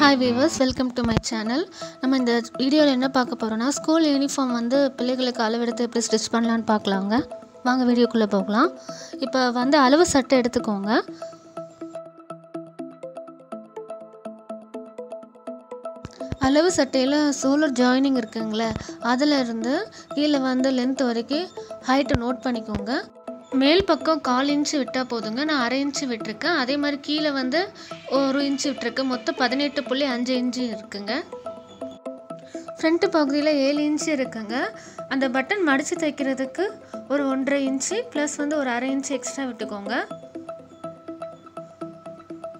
Hi viewers welcome to my channel நம்ம இந்த வீடியோவில் என்ன பார்க்க போகிறோம்னா ஸ்கூல் யூனிஃபார்ம் வந்து பிள்ளைகளுக்கு அளவெடுத்து எப்படி ஸ்டிச் பண்ணலான்னு பார்க்கலாங்க. வாங்க வீடியோக்குள்ளே போகலாம். இப்போ வந்து அளவு சட்டை எடுத்துக்கோங்க. அளவு சட்டையில் சோலர் ஜாயினிங் இருக்குங்களே அதில் இருந்து கீழே வந்து லென்த் வரைக்கும் ஹைட்டை நோட் பண்ணிக்கோங்க. மேல் பக்கம் கால் இன்ச்சு விட்டால் போதுங்க. நான் அரை இன்ச்சு விட்டிருக்கேன். அதே மாதிரி கீழே வந்து ஒரு இன்ச்சு விட்டுருக்கேன். மொத்தம் பதினெட்டு புள்ளி அஞ்சு இன்ச்சு இருக்குங்க. ஃப்ரண்ட்டு பகுதியில் ஏழு இன்ச்சு இருக்குங்க. அந்த பட்டன் மடித்து தைக்கிறதுக்கு ஒரு ஒன்றரை இன்ச்சு ப்ளஸ் வந்து ஒரு அரை இன்ச்சு எக்ஸ்ட்ரா விட்டுக்கோங்க.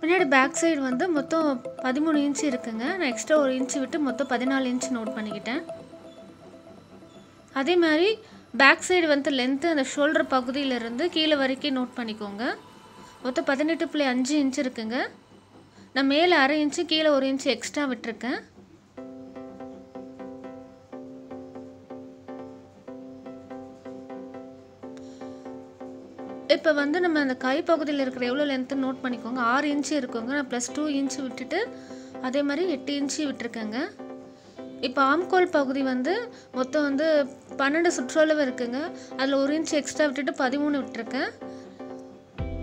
பின்னாடி பேக் சைடு வந்து மொத்தம் பதிமூணு இன்ச்சு இருக்குங்க. நான் எக்ஸ்ட்ரா ஒரு இன்ச்சு விட்டு மொத்தம் பதினாலு இன்ச்சு நோட் பண்ணிக்கிட்டேன். அதே மாதிரி பேக் சைடு வந்து லென்த்து அந்த ஷோல்டர் பகுதியிலேருந்து கீழே வரைக்கும் நோட் பண்ணிக்கோங்க. மொத்தம் பதினெட்டு புள்ளி அஞ்சு இன்ச் இருக்குங்க. நான் மேலே அரை இன்ச்சு கீழே ஒரு இன்ச்சு எக்ஸ்ட்ரா விட்டுருக்கேன். இப்போ வந்து நம்ம அந்த கைப்பகுதியில் இருக்கிற எவ்வளோ லென்த்து நோட் பண்ணிக்கோங்க. ஆறு இன்ச்சு இருக்குங்க. நான் ப்ளஸ் டூ இன்ச்சு விட்டுட்டு அதே மாதிரி எட்டு இன்ச்சு விட்டுருக்கேங்க. இப்போ ஆம்கோல் பகுதி வந்து மொத்தம் வந்து பன்னெண்டு சுற்றளவு இருக்குங்க. அதில் ஒரு இன்ச்சு எக்ஸ்ட்ரா விட்டுட்டு பதிமூணு விட்டுருக்கேன்.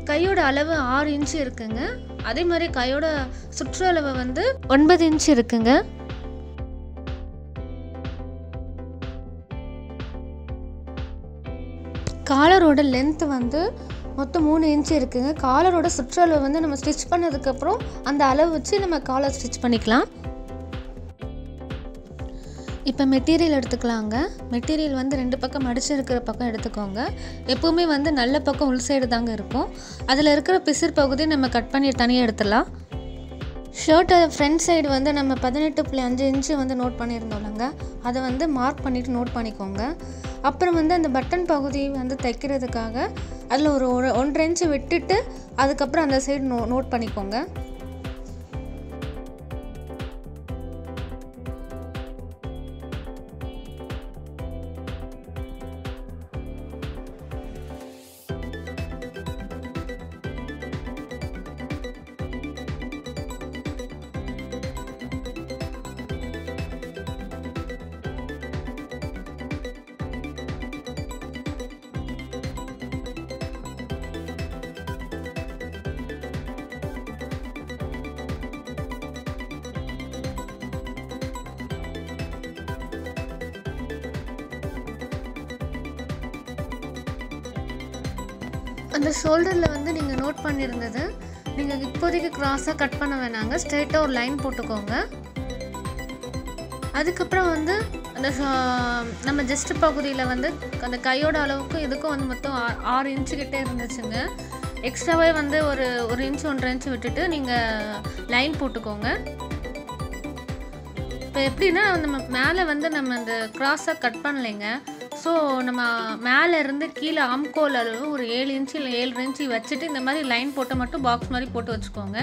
கையோட அளவு ஆறு இன்ச்சு இருக்குங்க. அதே மாதிரி கையோட சுற்றளவு வந்து ஒன்பது இன்ச்சு இருக்குங்க. காலரோட லென்த் வந்து மொத்தம் மூணு இன்ச்சு இருக்குங்க. காலரோட சுற்றளவு வந்து நம்ம ஸ்டிச் பண்ணதுக்கப்புறம் அந்த அளவு வச்சு நம்ம காலர் ஸ்டிச் பண்ணிக்கலாம். இப்போ மெட்டீரியல் எடுத்துக்கலாங்க. மெட்டீரியல் வந்து ரெண்டு பக்கம் மடிச்சு இருக்கிற பக்கம் எடுத்துக்கோங்க. எப்போவுமே வந்து நல்ல பக்கம் உள் சைடு தாங்க இருக்கும். அதில் இருக்கிற பிசிர் பகுதி நம்ம கட் பண்ணி தனியாக எடுத்துடலாம். ஷர்ட்டை ஃப்ரண்ட் சைடு வந்து நம்ம பதினெட்டு புள்ளி அஞ்சு இன்ச்சு வந்து நோட் பண்ணியிருந்தோம்லங்க. அதை வந்து மார்க் பண்ணிவிட்டு நோட் பண்ணிக்கோங்க. அப்புறம் வந்து அந்த பட்டன் பகுதி வந்து தைக்கிறதுக்காக அதில் ஒரு ஒரு ஒன்றரை இன்ச்சு விட்டுட்டு அதுக்கப்புறம் அந்த சைடு நோ நோட் பண்ணிக்கோங்க. அந்த ஷோல்டரில் வந்து நீங்கள் நோட் பண்ணியிருந்தது. நீங்கள் இப்போதைக்கு க்ராஸாக கட் பண்ண வேணாங்க. ஸ்ட்ரெயிட்டாக ஒரு லைன் போட்டுக்கோங்க. அதுக்கப்புறம் வந்து அந்த நம்ம ஜஸ்ட் பகுதியில் வந்து அந்த கையோட அளவுக்கும் இதுக்கும் வந்து மொத்தம் ஆறு இன்ச்சு கிட்டே இருந்துச்சுங்க. எக்ஸ்ட்ராவே வந்து ஒரு ஒரு இன்ச் ஒன்றரை இன்ச்சு விட்டுட்டு நீங்கள் லைன் போட்டுக்கோங்க. இப்போ எப்படின்னா நம்ம மேலே வந்து நம்ம அந்த க்ராஸாக கட் பண்ணலைங்க. ஸோ நம்ம மேலே இருந்து கீழே ஆம்கோல் அளவு ஒரு ஏழு இன்ச்சு இல்லை ஏழு இன்ச்சு வச்சுட்டு இந்த மாதிரி லைன் போட்டு மட்டும் பாக்ஸ் மாதிரி போட்டு வச்சுக்கோங்க.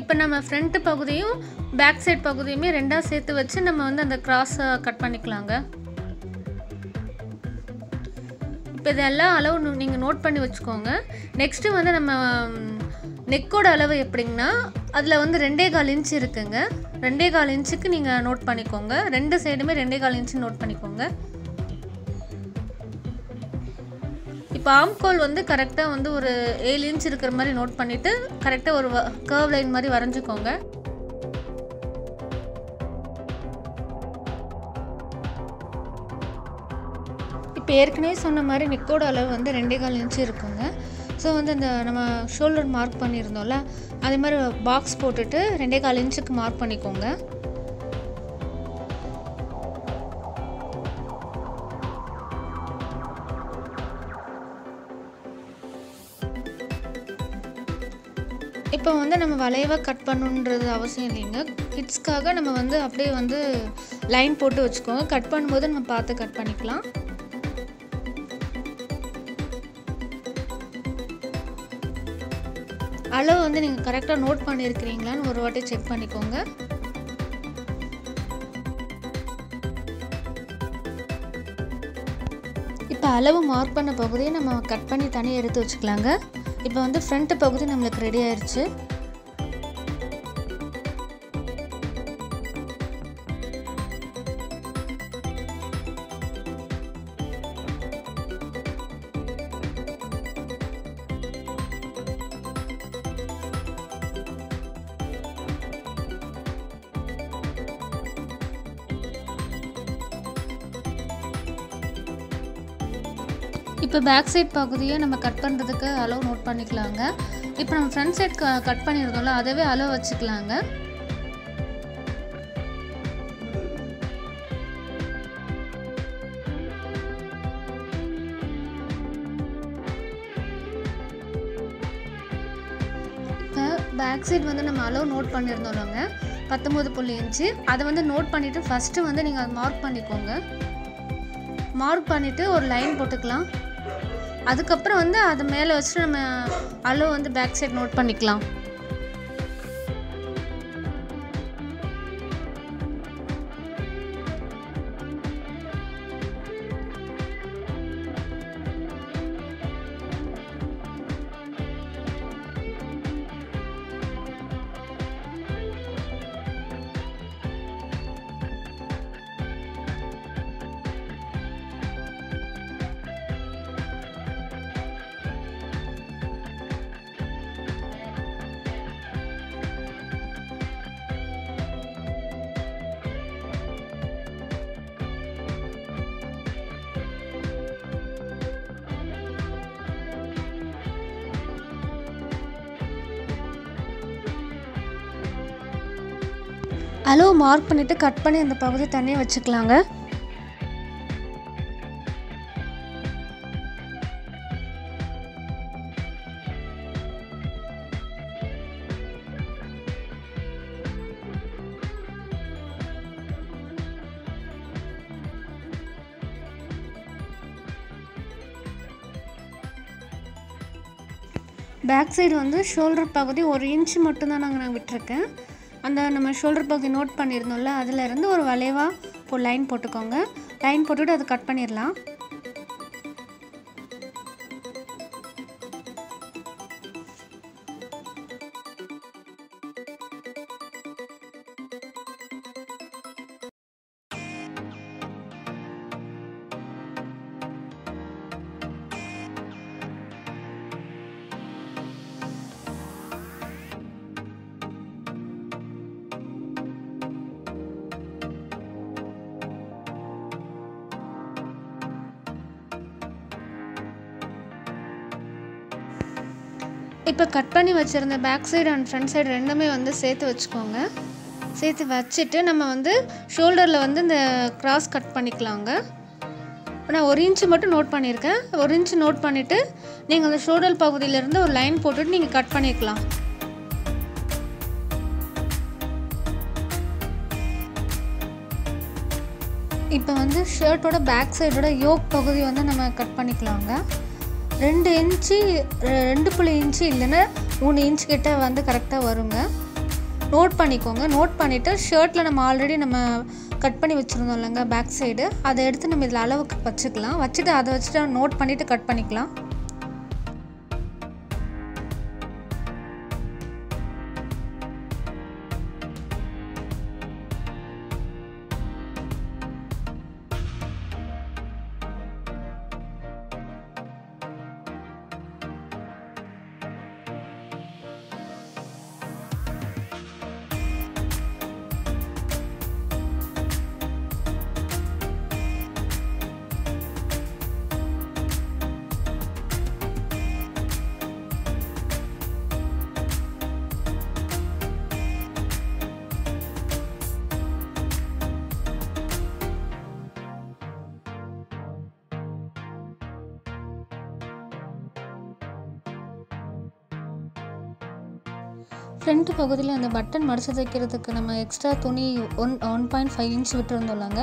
இப்போ நம்ம ஃப்ரண்ட் பகுதியும் பேக் சைட் பகுதியுமே ரெண்டாக சேர்த்து வச்சு நம்ம வந்து அந்த கிராஸை கட் பண்ணிக்கலாங்க. இப்போ இதெல்லாம் அளவு நீங்கள் நோட் பண்ணி வச்சுக்கோங்க. நெக்ஸ்ட்டு வந்து நம்ம நெக்கோட அளவு எப்படிங்கன்னா அதில் வந்து ரெண்டே கால் இன்ச் இருக்குங்க. ரெண்டே கால் இன்ச்சுக்கு நீங்கள் நோட் பண்ணிக்கோங்க. ரெண்டு சைடுமே ரெண்டே கால் இன்ச்சு நோட் பண்ணிக்கோங்க. இப்போ ஆம்கோல் வந்து கரெக்டாக வந்து ஒரு ஏழு இன்ச் இருக்கிற மாதிரி நோட் பண்ணிவிட்டு கரெக்டாக ஒரு கர்வ் லைன் மாதிரி வரைஞ்சிக்கோங்க. இப்போ ஏற்கனவே சொன்ன மாதிரி நெக்கோட அளவு வந்து ரெண்டே கால் இன்ச்சு இருக்குங்க. ஸோ வந்து அந்த நம்ம ஷோல்டர் மார்க் பண்ணியிருந்தோம்ல அதே மாதிரி பாக்ஸ் போட்டுட்டு ரெண்டே கால் இன்ச்சுக்கு மார்க் பண்ணிக்கோங்க. இப்போ வந்து நம்ம வளைவாக கட் பண்ணுன்றது அவசியம் இல்லைங்க. கிட்ஸ்க்காக நம்ம வந்து அப்படியே வந்து லைன் போட்டு வச்சுக்கோங்க. கட் பண்ணும்போது நம்ம பார்த்து கட் பண்ணிக்கலாம். அளவு வந்து நீங்கள் கரெக்டாக நோட் பண்ணியிருக்கிறீங்களான்னு ஒரு வாட்டி செக் பண்ணிக்கோங்க. இப்போ அளவு மார்க் பண்ண பகுதியை நம்ம கட் பண்ணி தனியாக எடுத்து வச்சுக்கலாங்க. இப்போ வந்து ஃப்ரண்ட்டு பகுதி நம்மளுக்கு ரெடி ஆயிடுச்சு பேக் சைட் பகுதியை நம்ம கட் பண்ணுறதுக்கு அளவு நோட் பண்ணிக்கலாங்க. இப்போ நம்ம ஃப்ரண்ட் சைட் க கட் பண்ணியிருந்தோம்ல அதவே அளவு வச்சுக்கலாங்க. இப்போ பேக் சைட் வந்து நம்ம அளவு நோட் பண்ணியிருந்தோம்லங்க பத்தொம்பது புள்ளி இன்ச்சு அதை வந்து நோட் பண்ணிவிட்டு ஃபஸ்ட்டு வந்து நீங்கள் அதை மார்க் பண்ணிக்கோங்க. மார்க் பண்ணிவிட்டு ஒரு லைன் போட்டுக்கலாம். அதுக்கப்புறம் வந்து அதை மேலே வச்சுட்டு நம்ம அளவு வந்து பேக் சைடு நோட் பண்ணிக்கலாம். அளவு மார்க் பண்ணிவிட்டு கட் பண்ணி அந்த பகுதி தனியாக வச்சுக்கலாங்க. பேக் சைடு வந்து ஷோல்டர் பகுதி ஒரு இன்ச்சு மட்டும்தான் நாங்கள் நான் விட்டுருக்கேன். அந்த நம்ம ஷோல்டர் பகுதி நோட் பண்ணியிருந்தோம்ல அதில் இருந்து ஒரு வளைவாக இப்போ லைன் போட்டுக்கோங்க. லைன் போட்டுவிட்டு அதை கட் பண்ணிடலாம். இப்போ கட் பண்ணி வச்சுருந்த back side and front side ரெண்டுமே வந்து சேர்த்து வச்சுக்கோங்க. சேர்த்து வச்சுட்டு நம்ம வந்து ஷோல்டரில் வந்து இந்த கிராஸ் கட் பண்ணிக்கலாங்க. நான் ஒரு இன்ச்சு மட்டும் நோட் பண்ணியிருக்கேன். ஒரு இன்ச்சு நோட் பண்ணிவிட்டு நீங்கள் அந்த ஷோல்டர் பகுதியிலேருந்து ஒரு லைன் போட்டுட்டு நீங்கள் கட் பண்ணிக்கலாம். இப்போ வந்து ஷர்ட்டோட பேக் சைடோட யோக் பகுதி வந்து நம்ம கட் பண்ணிக்கலாங்க. ரெண்டு இன்ச்சு ரெ- ரெண்டு புள்ளி இன்ச்சு இல்லைன்னா மூணு இன்ச் கிட்ட வந்து கரெக்டாக வருங்க. நோட் பண்ணிக்கோங்க. நோட் பண்ணிவிட்டு ஷர்ட்டில் நம்ம ஆல்ரெடி நம்ம கட் பண்ணி வச்சுருந்தோம் இல்லைங்க பேக் சைடு அதை எடுத்து நம்ம இதில் அளவுக்கு வச்சுக்கலாம். வச்சுட்டு அதை வச்சுட்டு நோட் பண்ணிவிட்டு கட் பண்ணிக்கலாம். ஃப்ரண்ட் பகுதியில் அந்த பட்டன் மடிச்சு தைக்கிறதுக்கு நம்ம எக்ஸ்ட்ரா துணி one one point five inch விட்டுருந்தோம்லாங்க.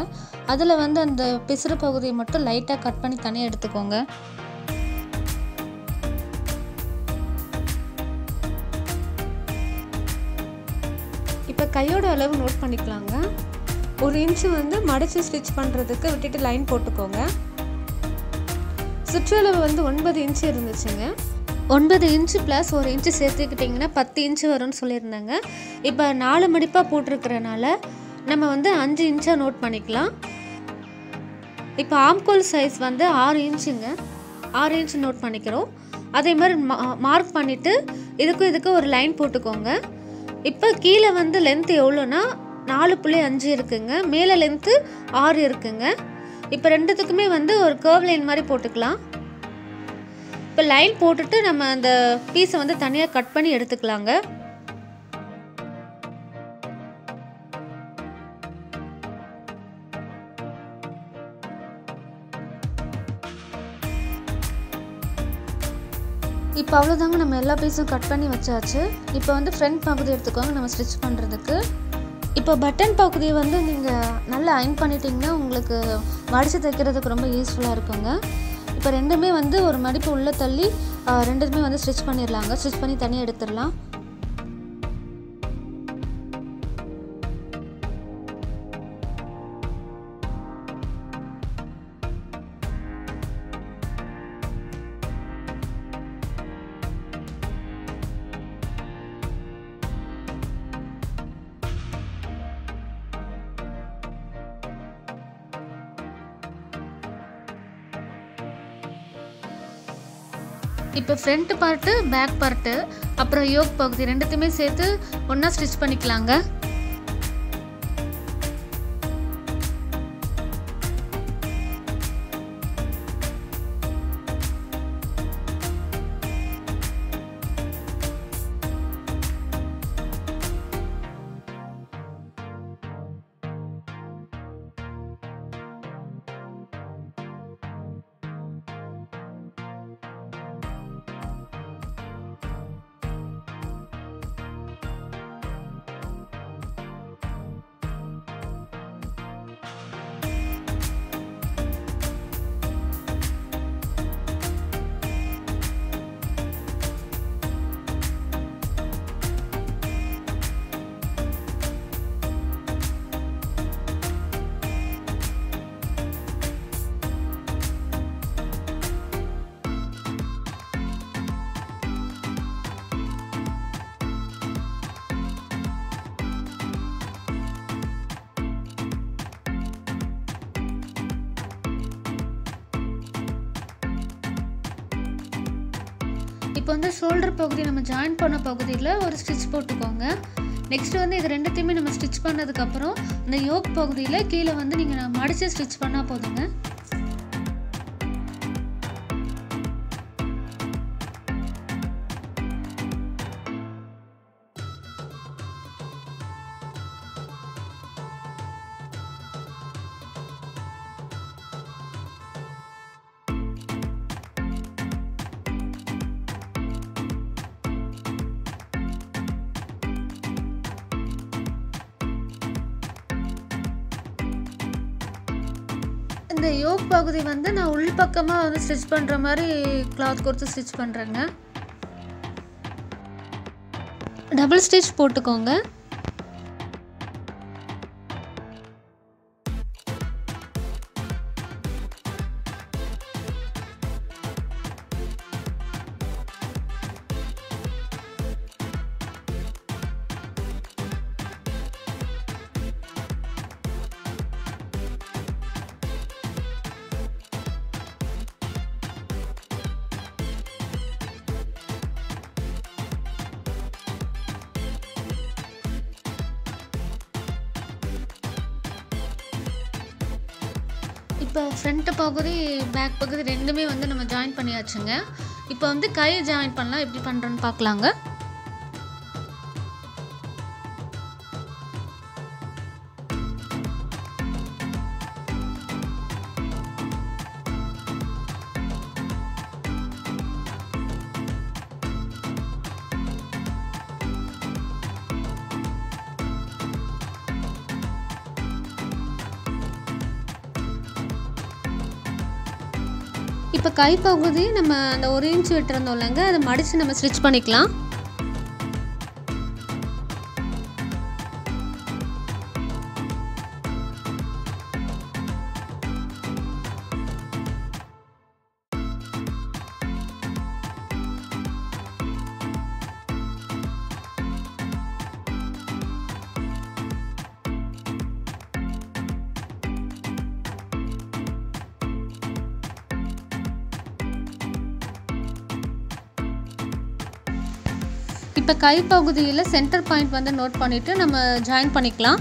அதில் வந்து அந்த பிசுறு பகுதியை மட்டும் லைட்டாக கட் பண்ணி தனியாக எடுத்துக்கோங்க. இப்போ கையோட அளவு நோட் பண்ணிக்கலாங்க. ஒரு இன்ச்சு வந்து மடித்து ஸ்டிச் பண்ணுறதுக்கு விட்டுட்டு லைன் போட்டுக்கோங்க. சுற்றளவு வந்து ஒன்பது இன்ச்சு இருந்துச்சுங்க. ஒன்பது இன்ச்சு ப்ளஸ் ஒரு இன்ச்சு சேர்த்துக்கிட்டிங்கன்னா பத்து இன்ச்சு வரும்னு சொல்லியிருந்தாங்க. இப்போ நாலு மடிப்பாக போட்டிருக்கிறனால நம்ம வந்து அஞ்சு இன்ச்சாக நோட் பண்ணிக்கலாம். இப்போ ஆம்கோல் சைஸ் வந்து ஆறு இன்ச்சுங்க ஆறு இன்ச் நோட் பண்ணிக்கிறோம். அதே மாதிரி மா மார்க் பண்ணிவிட்டு இதுக்கும் இதுக்கும் ஒரு லைன் போட்டுக்கோங்க. இப்போ கீழே வந்து லென்த் எவ்வளோன்னா நாலு புள்ளி அஞ்சு இருக்குங்க. மேலே லென்த்து ஆறு இருக்குங்க. இப்போ ரெண்டுத்துக்குமே வந்து ஒரு கேர்வ் லைன் மாதிரி போட்டுக்கலாம். இப்போ லைன் போட்டுட்டு நம்ம அந்த பீஸை வந்து தனியாக கட் பண்ணி எடுத்துக்கலாங்க. இப்போ அவ்வளோதாங்க நம்ம எல்லா பீஸும் கட் பண்ணி வச்சாச்சு. இப்போ வந்து ஃப்ரண்ட் பகுதி எடுத்துக்கோங்க நம்ம ஸ்டிச் பண்ணுறதுக்கு இப்போ பட்டன் பகுதியை வந்து நீங்கள் நல்லா அயன் பண்ணிட்டீங்கன்னா உங்களுக்கு வடிச்சு தைக்கிறதுக்கு ரொம்ப யூஸ்ஃபுல்லாக இருக்குங்க. இப்போ ரெண்டுமே வந்து ஒரு மடிப்பு உள்ளே தள்ளி ரெண்டுமே வந்து ஸ்டிச் பண்ணிடலாங்க ஸ்டிச் பண்ணி தனியாக எடுத்துடலாம் இப்போ ஃப்ரண்ட் பார்ட்டு பேக் பார்ட்டு அப்புறம் யோக் பகுதி ரெண்டுத்தையுமே சேர்த்து ஒன்றா ஸ்டிச் பண்ணிக்கலாங்க. இப்போ வந்து ஷோல்டர் பகுதி நம்ம ஜாயின் பண்ண பகுதியில் ஒரு ஸ்டிச் போட்டுக்கோங்க. நெக்ஸ்ட்டு வந்து இது ரெண்டுத்தையுமே நம்ம ஸ்டிச் பண்ணதுக்கப்புறம் இந்த யோக் பகுதியில் கீழே வந்து நீங்கள் மடித்து ஸ்டிச் பண்ணால் போதுங்க. பகுதி வந்து நான் உள் பக்கமாக வந்து ஸ்டிச் பண்ணுற மாதிரி கிளாத் கொடுத்து ஸ்டிச் பண்ணுறேங்க டபுள் ஸ்டிச் போட்டுக்கோங்க. இப்போ ஃப்ரண்ட் பகுதி பேக் பகுதி ரெண்டுமே வந்து நம்ம ஜாயின் பண்ணியாச்சுங்க. இப்போ வந்து கை ஜாயின் பண்ணலாம். எப்படி பண்ணுறோன்னு பார்க்கலாங்க. இப்போ கை நம்ம அந்த ஒரு இன்ச் விட்டுருந்தோம் இல்லைங்க அதை மடித்து நம்ம ஸ்டிச் பண்ணிக்கலாம். இப்போ கை பகுதியில் சென்டர் பாயிண்ட் வந்து நோட் பண்ணிவிட்டு நம்ம ஜாயின் பண்ணிக்கலாம்.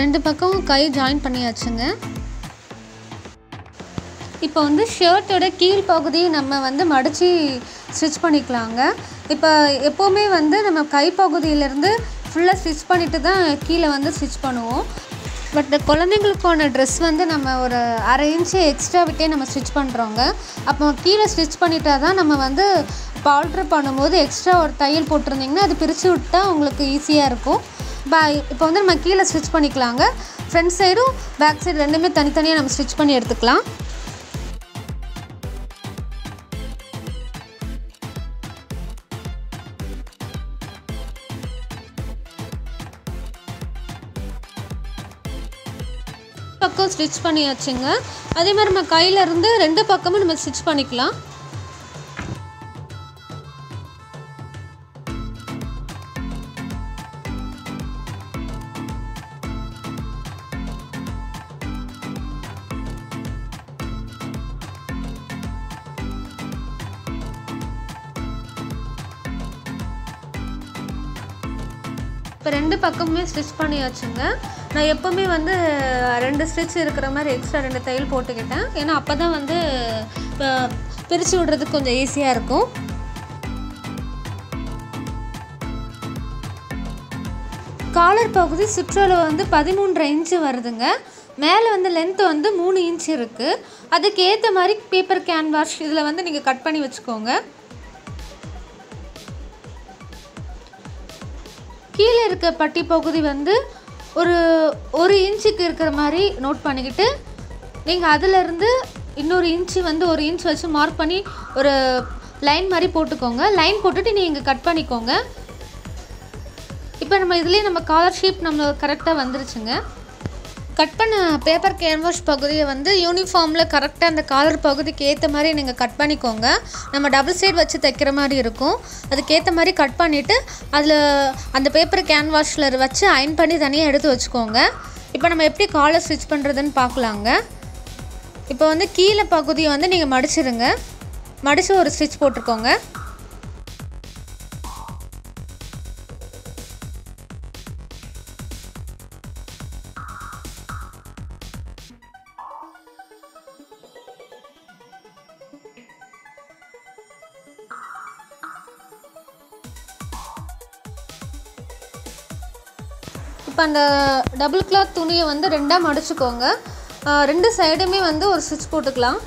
ரெண்டு பக்கமும் கை ஜாயின் பண்ணியாச்சுங்க. இப்போ வந்து ஷர்ட்டோட கீழ் பகுதியை நம்ம வந்து மடித்து ஸ்டிச் பண்ணிக்கலாங்க. இப்போ எப்போவுமே வந்து நம்ம கைப்பகுதியிலேருந்து ஃபுல்லாக ஸ்டிச் பண்ணிட்டு தான் கீழே வந்து ஸ்டிச் பண்ணுவோம். பட் குழந்தைங்களுக்கான ட்ரெஸ் வந்து நம்ம ஒரு அரை இன்ச்சு எக்ஸ்ட்ரா விட்டே நம்ம ஸ்டிச் பண்ணுறோங்க அப்போ கீழே ஸ்டிச் பண்ணிட்டா தான் நம்ம வந்து இப்போ ஆல்ட்ரு பண்ணும்போது எக்ஸ்ட்ரா ஒரு தையல் போட்டிருந்தீங்கன்னா அது பிரித்து விட்டா உங்களுக்கு ஈஸியாக இருக்கும். பா இப்போ வந்து நம்ம கீழே ஸ்டிச் பண்ணிக்கலாங்க. ஃப்ரண்ட் சைடும் பேக் சைடு ரெண்டுமே தனித்தனியாக நம்ம ஸ்டிச் பண்ணி எடுத்துக்கலாம். பக்கம் ஸ்டிச் பண்ணியாச்சுங்க. அதே மாதிரி நம்ம கையில இருந்து ரெண்டு பக்கமும் நம்ம ஸ்டிச் பண்ணிக்கலாம். இப்போ ரெண்டு பக்கமுமே ஸ்டிச் பண்ணியாச்சுங்க. நான் எப்போவுமே வந்து ரெண்டு ஸ்டிச் இருக்கிற மாதிரி எக்ஸ்ட்ரா ரெண்டு தையல் போட்டுக்கிட்டேன். ஏன்னா அப்போ தான் வந்து பிரித்து விடுறதுக்கு கொஞ்சம் ஈஸியாக இருக்கும். காலர் பகுதி சுற்றளவு வந்து பதிமூன்றரை இன்ச்சு வருதுங்க. மேலே வந்து லென்த்து வந்து மூணு இன்ச் இருக்குது அதுக்கு ஏற்ற மாதிரி பேப்பர் கேன்வாஷ் இதில் வந்து நீங்கள் கட் பண்ணி வச்சுக்கோங்க. கீழே இருக்க பட்டி பகுதி வந்து ஒரு ஒரு இன்ச்சுக்கு இருக்கிற மாதிரி நோட் பண்ணிக்கிட்டு நீங்கள் அதிலிருந்து இன்னொரு இன்ச்சு வந்து ஒரு இன்ச் வச்சு மார்க் பண்ணி ஒரு லைன் மாதிரி போட்டுக்கோங்க. லைன் போட்டுட்டு நீங்கள் கட் பண்ணிக்கோங்க. இப்போ நம்ம இதுலேயே நம்ம காலர் ஷேப் நம்ம கரெக்டாக வந்துருச்சுங்க. கட் பண்ண பேப்பர் கேன்வாஷ் பகுதியை வந்து யூனிஃபார்மில் கரெக்டாக அந்த காலர் பகுதிக்கு ஏற்ற மாதிரி நீங்கள் கட் பண்ணிக்கோங்க. நம்ம டபுள் சைடு வச்சு தைக்கிற மாதிரி இருக்கும். அதுக்கேற்ற மாதிரி கட் பண்ணிவிட்டு அதில் அந்த பேப்பர் கேன்வாஷில் வச்சு அயன் பண்ணி தனியாக எடுத்து வச்சுக்கோங்க. இப்போ நம்ம எப்படி காலர் ஸ்டிச் பண்ணுறதுன்னு பார்க்கலாங்க. இப்போ வந்து கீழே பகுதியை வந்து நீங்கள் மடிச்சிருங்க. மடித்து ஒரு ஸ்டிச் போட்டுக்கோங்க இப்போ அந்த டபுள் கிளாத் துணியை வந்து ரெண்டாக மடிச்சுக்கோங்க. ரெண்டு சைடுமே வந்து ஒரு ஸ்டிச் போட்டுக்கலாம்.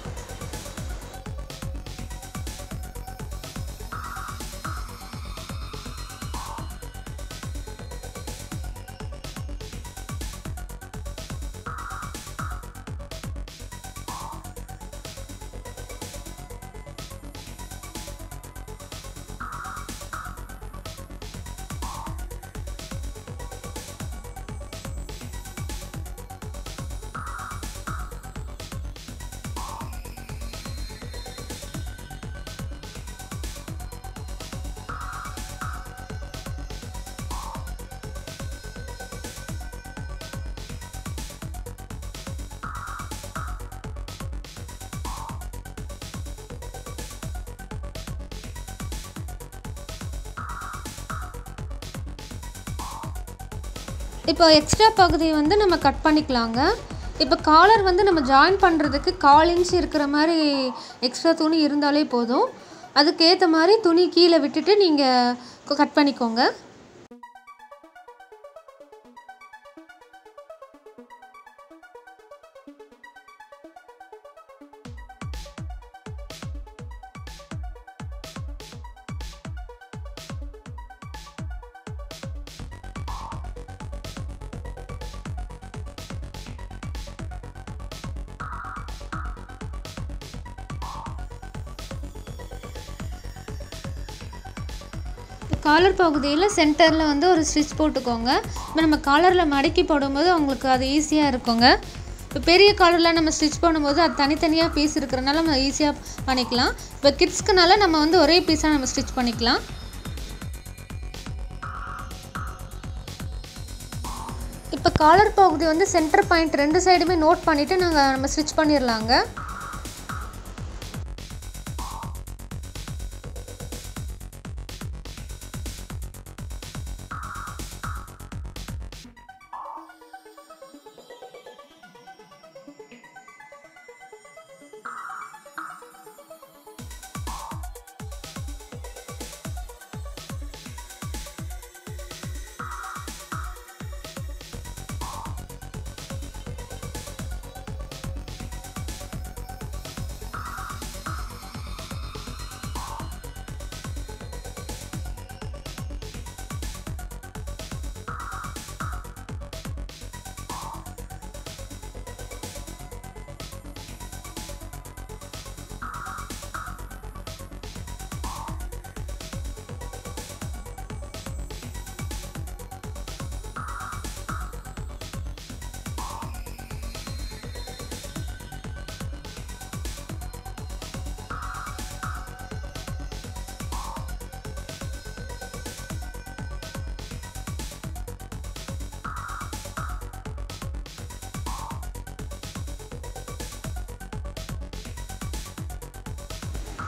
இப்போ எக்ஸ்ட்ரா பகுதியை வந்து நம்ம கட் பண்ணிக்கலாங்க. இப்போ காலர் வந்து நம்ம ஜாயின் பண்ணுறதுக்கு கால் இன்ச் இருக்கிற மாதிரி எக்ஸ்ட்ரா துணி இருந்தாலே போதும். அதுக்கேற்ற மாதிரி துணி கீழே விட்டுட்டு நீங்கள் கட் பண்ணிக்கோங்க. காலர் பகுதியில் சென்டரில் வந்து ஒரு ஸ்டிச் போட்டுக்கோங்க. இப்போ நம்ம காலரில் மடக்கி போடும்போது உங்களுக்கு அது ஈஸியாக இருக்குங்க. இப்போ பெரிய காலரில் நம்ம ஸ்டிச் பண்ணும்போது அது தனித்தனியாக பீஸ் இருக்கிறனால நம்ம ஈஸியாக பண்ணிக்கலாம். இப்போ கிட்ஸ்க்குனால நம்ம வந்து ஒரே பீஸாக நம்ம ஸ்டிச் பண்ணிக்கலாம். இப்போ காலர் பகுதி வந்து சென்டர் பாயிண்ட் ரெண்டு சைடுமே நோட் பண்ணிவிட்டு நாங்கள் நம்ம ஸ்டிச் பண்ணிடலாங்க.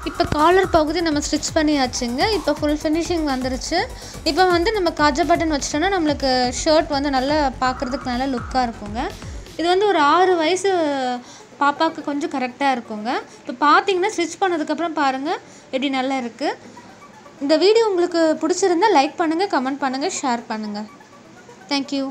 இப்போ காலர் பகுதி நம்ம ஸ்டிச் பண்ணியாச்சுங்க. இப்போ ஃபுல் ஃபினிஷிங் வந்துருச்சு. இப்போ வந்து நம்ம காஜா பட்டன் வச்சிட்டோன்னா நம்மளுக்கு ஷர்ட் வந்து நல்லா பார்க்குறதுக்கு நல்லா லுக்காக இருக்குங்க. இது வந்து ஒரு ஆறு வயசு பாப்பாவுக்கு கொஞ்சம் கரெக்டாக இருக்குங்க. இப்போ பார்த்தீங்கன்னா ஸ்டிச் பண்ணதுக்கப்புறம் பாருங்கள் எப்படி நல்லா இருக்குது இந்த வீடியோ உங்களுக்கு பிடிச்சிருந்தா லைக் பண்ணுங்கள் கமெண்ட் பண்ணுங்கள் ஷேர் பண்ணுங்கள் தேங்க்யூ